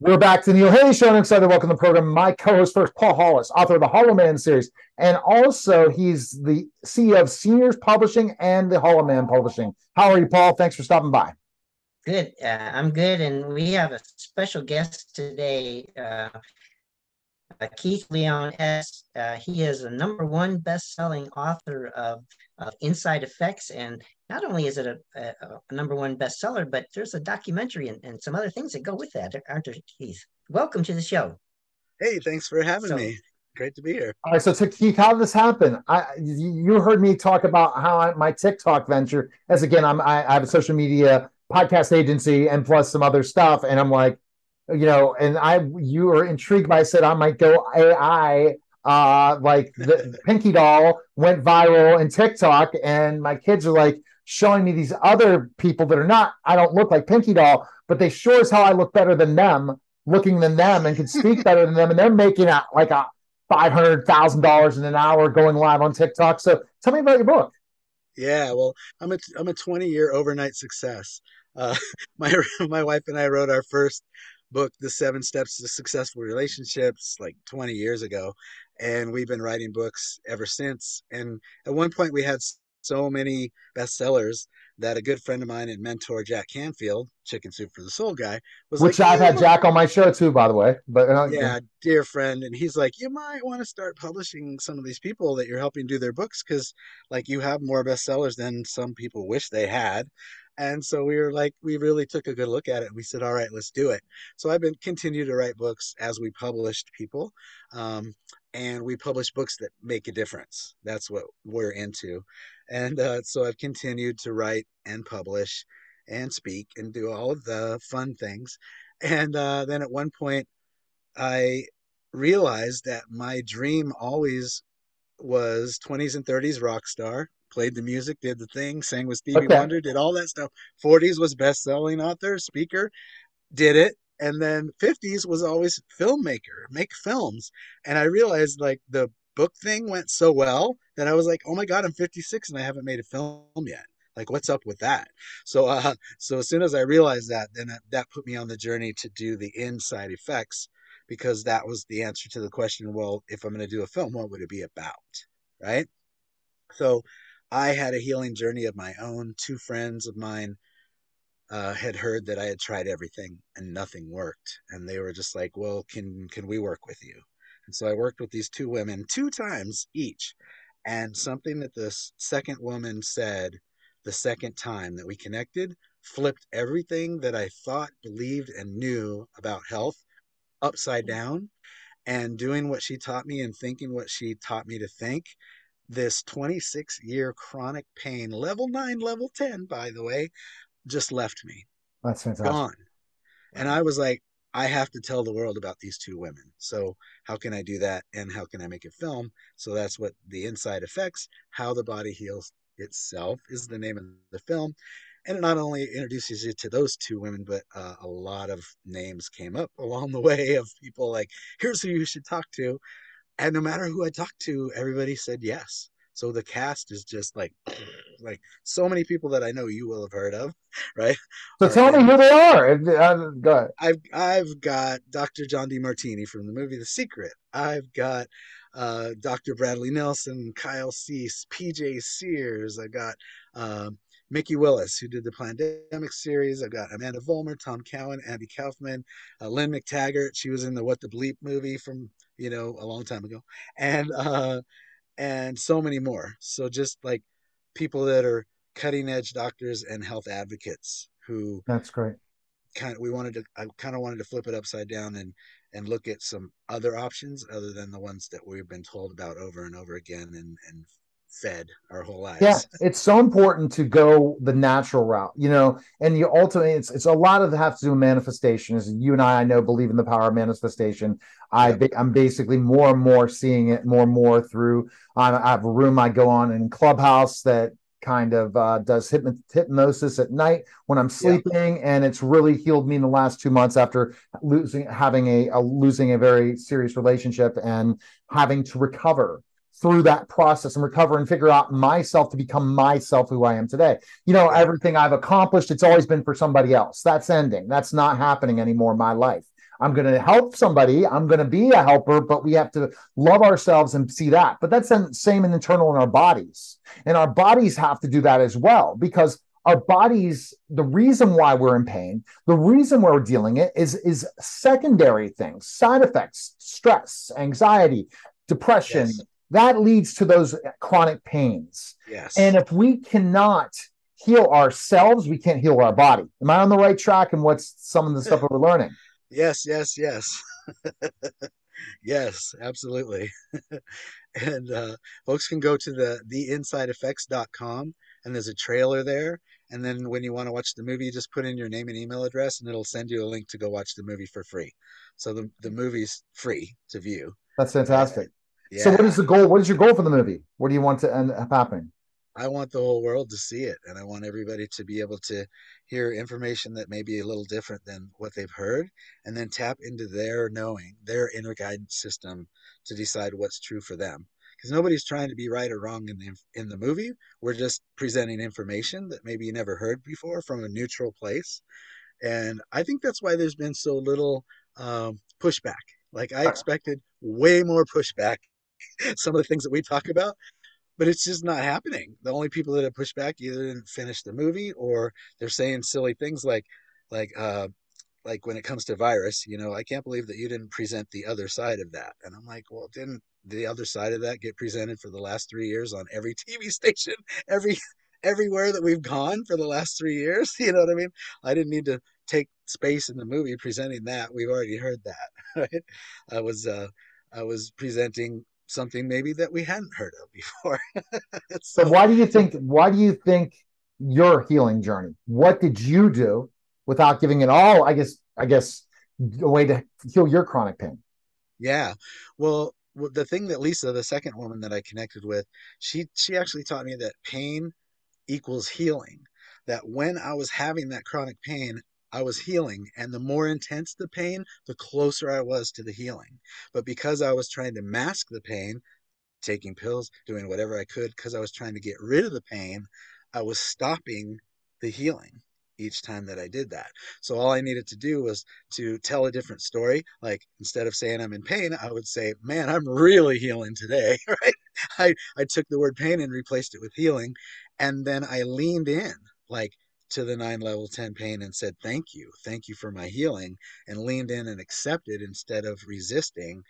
We're back to the Neil Haley Show. I'm excited to welcome the program my co-host first, Paul Hollis, author of the Hollow Man series, and also he's the CEO of Seniors Publishing and the Hollow Man Publishing. How are you, Paul? Thanks for stopping by. Good. Uh, I'm good, and we have a special guest today, uh, Keith Leon S. Uh, he is a number one best-selling author of, of Inside Effects, and not only is it a, a, a number one bestseller, but there's a documentary and, and, some other things that go with that, aren't there, Keith? Welcome to the show. Hey, thanks for having so, me. Great to be here. All right, so Keith, how did this happen? I you heard me talk about how I, my TikTok venture, as again, I'm I, I have a social media podcast agency and plus some other stuff, and I'm like, you know, and I you were intrigued by I said I might go AI uh like the Pinkydoll went viral in TikTok and my kids are like showing me these other people that are not I don't look like Pinkydoll, but they sure as hell I look better than them, looking than them and can speak better than them and they're making a, like a five hundred thousand dollars in an hour going live on TikTok. So tell me about your book. Yeah, well, I'm a I'm a 20 year overnight success. Uh, my my wife and I wrote our first book, The Seven Steps to Successful Relationships, like 20 years ago. And we've been writing books ever since. And at one point, we had so many bestsellers that a good friend of mine and mentor, Jack Canfield, Chicken Soup for the Soul guy, was Which like, I've had Jack on my show too, by the way. But uh, yeah, dear friend. And he's like, you might want to start publishing some of these people that you're helping do their books because, like, you have more bestsellers than some people wish they had. And so we were like, we really took a good look at it. We said, all right, let's do it. So I've been continue to write books as we published people. Um, and we publish books that make a difference. That's what we're into. And uh, so I've continued to write and publish and speak and do all of the fun things. And uh, then at one point, I realized that my dream always was 20s and 30s rock star played the music, did the thing, sang with Stevie okay. Wonder, did all that stuff. 40s was best selling author, speaker, did it. And then 50s was always filmmaker, make films. And I realized like the book thing went so well that I was like, oh my God, I'm 56 and I haven't made a film yet. Like, what's up with that? So, uh, so as soon as I realized that, then that, that put me on the journey to do the inside effects because that was the answer to the question. Well, if I'm going to do a film, what would it be about? Right. So I had a healing journey of my own. Two friends of mine uh, had heard that I had tried everything and nothing worked, and they were just like, "Well, can can we work with you?" And so I worked with these two women two times each, and something that the second woman said the second time that we connected flipped everything that I thought, believed, and knew about health upside down. And doing what she taught me and thinking what she taught me to think this 26 year chronic pain, level nine, level 10, by the way, just left me. That's fantastic. Gone. And I was like, I have to tell the world about these two women. So, how can I do that? And how can I make a film? So, that's what the inside effects, how the body heals itself, is the name of the film. And it not only introduces you to those two women, but uh, a lot of names came up along the way of people like, here's who you should talk to and no matter who I talked to, everybody said yes. So the cast is just like, like so many people that I know you will have heard of, right? So tell me who they are. Uh, go ahead. I've I've got Dr. John Demartini from the movie The Secret. I've got uh, Dr. Bradley Nelson, Kyle Cease, PJ Sears. I got um, Mikki Willis, who did the Pandemic series. I've got Amanda Vollmer, Tom Cowan, Andy Kaufman, uh, Lynne McTaggart. She was in the What the Bleep movie from you know a long time ago, and uh, and so many more. So just like people that are cutting edge doctors and health advocates who that's great. Kind of, we wanted to. I kind of wanted to flip it upside down and and look at some other options other than the ones that we've been told about over and over again and and fed our whole lives. Yeah, it's so important to go the natural route, you know, and you ultimately it's it's a lot of it have to do with manifestation. As you and I, I know, believe in the power of manifestation. I yep. I'm basically more and more seeing it more and more through. I have a room I go on in Clubhouse that kind of uh, does hypnosis at night when I'm sleeping, yep. and it's really healed me in the last two months after losing having a, a losing a very serious relationship and having to recover through that process and recover and figure out myself to become myself who I am today. You know, everything I've accomplished, it's always been for somebody else. That's ending. That's not happening anymore in my life. I'm going to help somebody. I'm going to be a helper, but we have to love ourselves and see that. But that's the same and internal in our bodies. And our bodies have to do that as well because our bodies, the reason why we're in pain, the reason why we're dealing it is, is secondary things, side effects, stress, anxiety, depression. Yes. That leads to those chronic pains. Yes. And if we cannot heal ourselves, we can't heal our body. Am I on the right track? And what's some of the stuff we're learning? Yes, yes, yes. yes, absolutely. and uh, folks can go to the theinsideeffects.com and there's a trailer there. And then when you want to watch the movie, you just put in your name and email address and it'll send you a link to go watch the movie for free. So the, the movie's free to view. That's fantastic. Yeah. So what is the goal? What is your goal for the movie? What do you want to end up happening? I want the whole world to see it, and I want everybody to be able to hear information that may be a little different than what they've heard, and then tap into their knowing, their inner guidance system to decide what's true for them. Because nobody's trying to be right or wrong in the in the movie. We're just presenting information that maybe you never heard before from a neutral place, and I think that's why there's been so little um, pushback. Like I expected way more pushback. Some of the things that we talk about, but it's just not happening. The only people that have pushed back either didn't finish the movie or they're saying silly things like, like, uh, like when it comes to virus, you know, I can't believe that you didn't present the other side of that. And I'm like, well, didn't the other side of that get presented for the last three years on every TV station, every everywhere that we've gone for the last three years? You know what I mean? I didn't need to take space in the movie presenting that. We've already heard that. Right? I was uh, I was presenting something maybe that we hadn't heard of before. so, so why do you think why do you think your healing journey? What did you do without giving it all, I guess I guess a way to heal your chronic pain? Yeah. Well, the thing that Lisa, the second woman that I connected with, she she actually taught me that pain equals healing. That when I was having that chronic pain, I was healing. And the more intense the pain, the closer I was to the healing. But because I was trying to mask the pain, taking pills, doing whatever I could, because I was trying to get rid of the pain, I was stopping the healing each time that I did that. So all I needed to do was to tell a different story. Like instead of saying I'm in pain, I would say, man, I'm really healing today. Right. I, I took the word pain and replaced it with healing. And then I leaned in like, to the nine level 10 pain and said, Thank you. Thank you for my healing, and leaned in and accepted instead of resisting,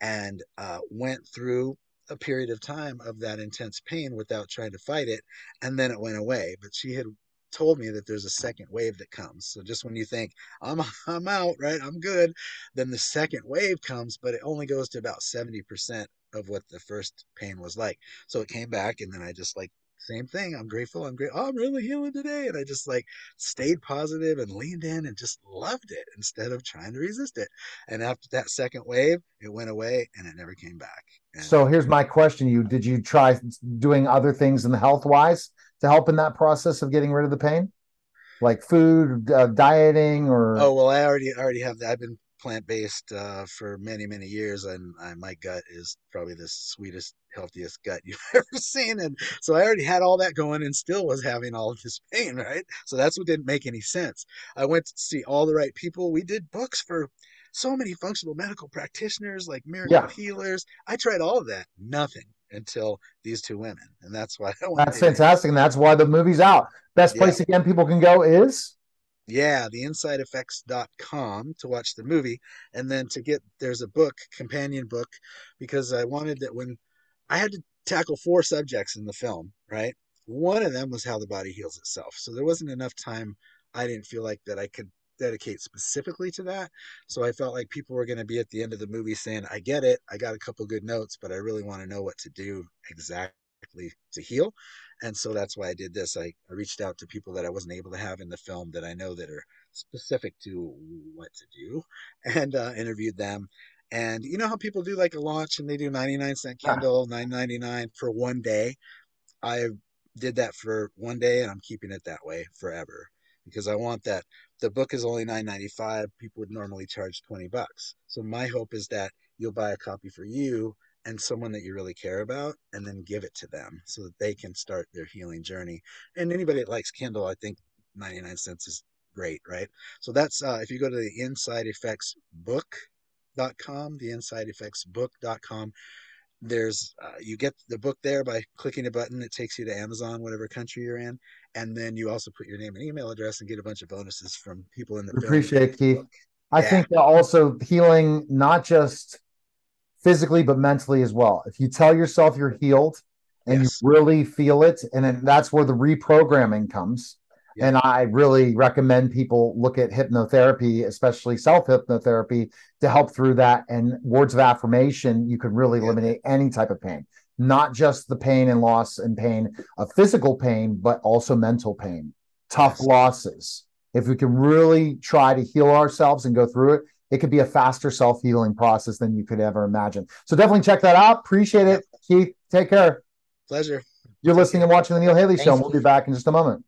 and uh, went through a period of time of that intense pain without trying to fight it. And then it went away. But she had told me that there's a second wave that comes. So just when you think I'm I'm out, right? I'm good, then the second wave comes, but it only goes to about 70% of what the first pain was like. So it came back and then I just like same thing. I'm grateful. I'm great. Oh, I'm really healing today. And I just like stayed positive and leaned in and just loved it instead of trying to resist it. And after that second wave, it went away and it never came back. And so here's my question you did you try doing other things in the health wise to help in that process of getting rid of the pain? Like food, uh, dieting, or oh well, I already already have that. I've been plant based uh, for many many years, and I, my gut is probably the sweetest, healthiest gut you've ever seen. And so I already had all that going, and still was having all of this pain, right? So that's what didn't make any sense. I went to see all the right people. We did books for so many functional medical practitioners, like miracle yeah. healers. I tried all of that, nothing until these two women, and that's why. that's fantastic, and that's why the movie's out. Best place yeah. again people can go is yeah, the insideeffects.com to watch the movie. And then to get, there's a book, companion book, because I wanted that when I had to tackle four subjects in the film, right? One of them was how the body heals itself. So there wasn't enough time. I didn't feel like that I could dedicate specifically to that. So I felt like people were going to be at the end of the movie saying, I get it. I got a couple good notes, but I really want to know what to do exactly to heal and so that's why I did this. I, I reached out to people that I wasn't able to have in the film that I know that are specific to what to do, and uh, interviewed them. And you know how people do like a launch and they do 99 cent Kindle, 9.99 for one day. I did that for one day, and I'm keeping it that way forever because I want that. The book is only 9.95. People would normally charge 20 bucks. So my hope is that you'll buy a copy for you and someone that you really care about and then give it to them so that they can start their healing journey and anybody that likes kindle i think 99 cents is great, right? So that's uh, if you go to the Inside Effects book.com, the Inside Effects book.com, there's uh, you get the book there by clicking a button it takes you to amazon whatever country you're in and then you also put your name and email address and get a bunch of bonuses from people in the appreciate keith i yeah. think also healing not just physically but mentally as well if you tell yourself you're healed and yes. you really feel it and then that's where the reprogramming comes yeah. And I really recommend people look at hypnotherapy, especially self hypnotherapy, to help through that. And words of affirmation, you can really yeah. eliminate any type of pain, not just the pain and loss and pain of physical pain, but also mental pain, tough yes. losses. If we can really try to heal ourselves and go through it, it could be a faster self healing process than you could ever imagine. So definitely check that out. Appreciate it, Keith. Take care. Pleasure. You're listening and watching the Neil Haley Show. And we'll be back in just a moment.